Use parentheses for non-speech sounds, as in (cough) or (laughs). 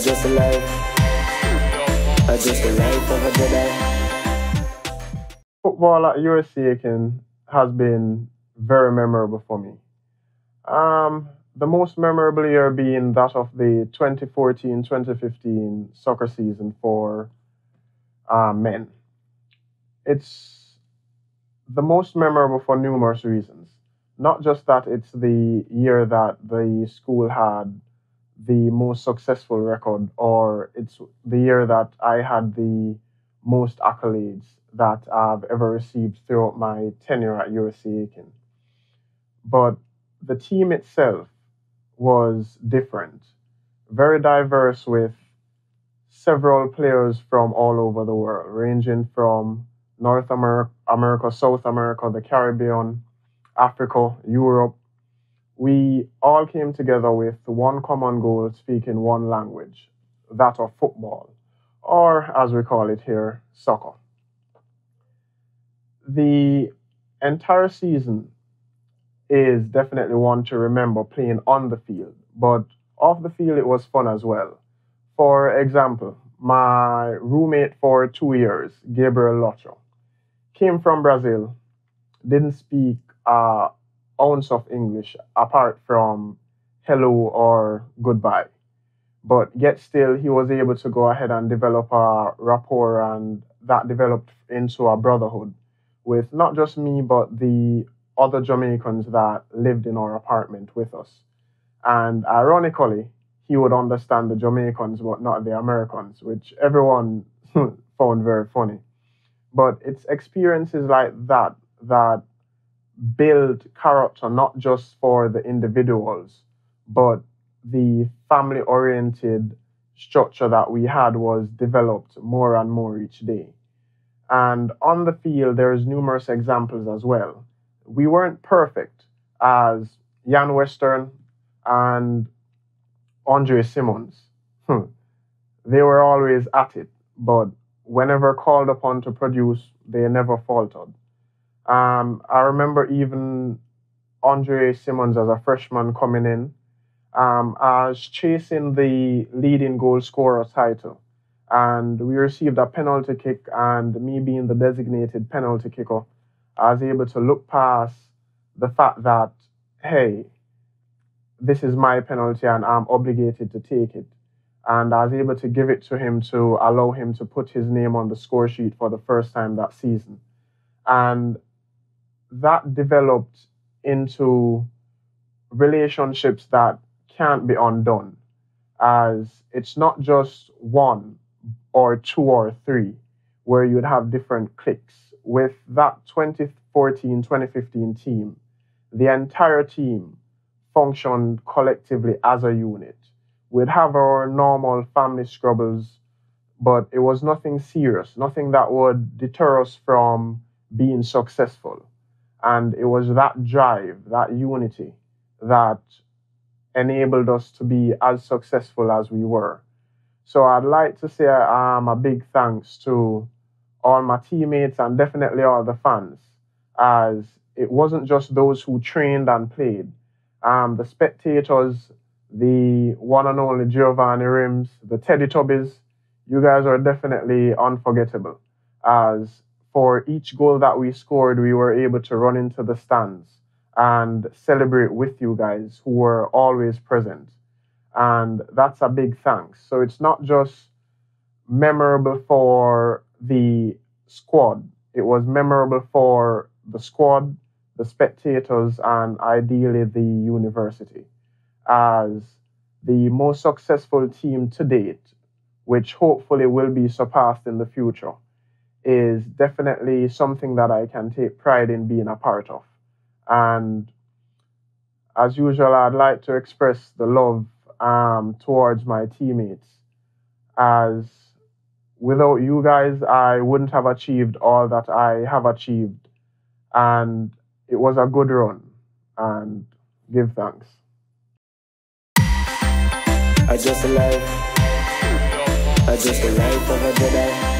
Just a life. Football at USC Aiken has been very memorable for me. Um, the most memorable year being that of the 2014-2015 soccer season for uh, men. It's the most memorable for numerous reasons. Not just that it's the year that the school had the most successful record, or it's the year that I had the most accolades that I've ever received throughout my tenure at USC Aiken. But the team itself was different, very diverse with several players from all over the world, ranging from North America, America, South America, the Caribbean, Africa, Europe. We all came together with one common goal, speaking one language, that of football, or as we call it here, soccer. The entire season is definitely one to remember playing on the field, but off the field it was fun as well. For example, my roommate for two years, Gabriel Locho, came from Brazil, didn't speak a ounce of English apart from hello or goodbye. But yet still, he was able to go ahead and develop a rapport, and that developed into a brotherhood with not just me, but the other Jamaicans that lived in our apartment with us. And ironically, he would understand the Jamaicans, but not the Americans, which everyone (laughs) found very funny. But it's experiences like that that build character not just for the individuals, but the family oriented structure that we had was developed more and more each day. And on the field, there's numerous examples as well. We weren't perfect as Jan Western and Andre Simmons. Hmm. They were always at it, but whenever called upon to produce, they never faltered. Um, I remember even Andre Simmons as a freshman coming in um, as chasing the leading goal scorer title. And we received a penalty kick, and me being the designated penalty kicker, I was able to look past the fact that, hey, this is my penalty and I'm obligated to take it. And I was able to give it to him to allow him to put his name on the score sheet for the first time that season. And that developed into relationships that can't be undone, as it's not just one or two or three where you'd have different cliques. With that 2014 2015 team, the entire team functioned collectively as a unit. We'd have our normal family squabbles, but it was nothing serious, nothing that would deter us from being successful. And it was that drive, that unity, that enabled us to be as successful as we were. So I'd like to say um, a big thanks to all my teammates and definitely all the fans, as it wasn't just those who trained and played. Um, the spectators, the one and only Giovanni Rims, the Teddy Tubbies, you guys are definitely unforgettable. As for each goal that we scored, we were able to run into the stands and celebrate with you guys who were always present. And that's a big thanks. So it's not just memorable for the squad, it was memorable for the squad, the spectators, and ideally the university as the most successful team to date, which hopefully will be surpassed in the future, is definitely something that I can take pride in being a part of. And as usual, I'd like to express the love um, towards my teammates, as without you guys, I wouldn't have achieved all that I have achieved. And it was a good run, and give thanks. I just. I just a Jedi.